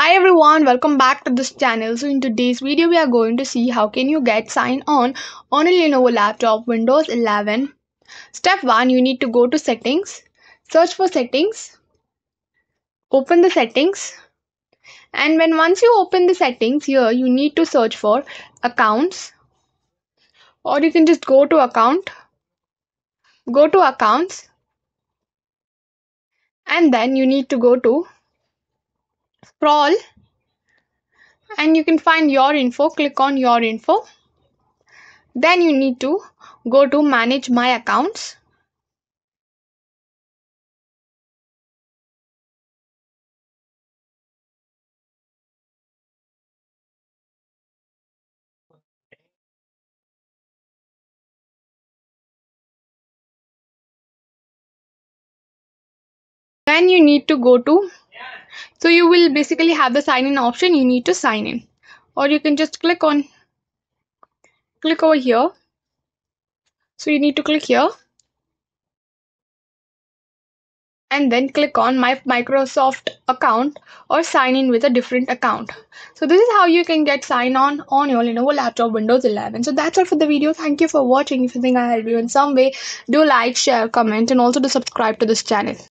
Hi everyone, welcome back to this channel. So in today's video, we are going to see how can you get sign on on a Lenovo laptop Windows 11. Step 1, you need to go to settings, search for settings, open the settings. And when once you open the settings here, you need to search for accounts. Or you can just go to account, go to accounts. And then you need to go to scroll and you can find your info. Click on your info. Then you need to go to manage my accounts. Then you need to go to so you will basically have the sign in option you need to sign in or you can just click on click over here so you need to click here and then click on my Microsoft account or sign in with a different account. So this is how you can get sign on on your Lenovo laptop Windows 11. So that's all for the video. Thank you for watching. If you think I helped you in some way, do like, share, comment and also to subscribe to this channel.